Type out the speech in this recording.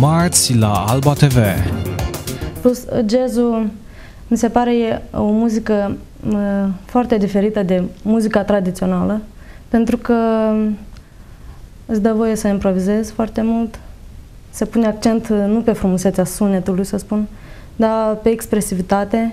marți la Alba TV. Plus, uh, jazzul mi se pare e o muzică uh, foarte diferită de muzica tradițională, pentru că uh, îți dă voie să improvizezi foarte mult, se pune accent uh, nu pe frumusețea sunetului, să spun, dar pe expresivitate.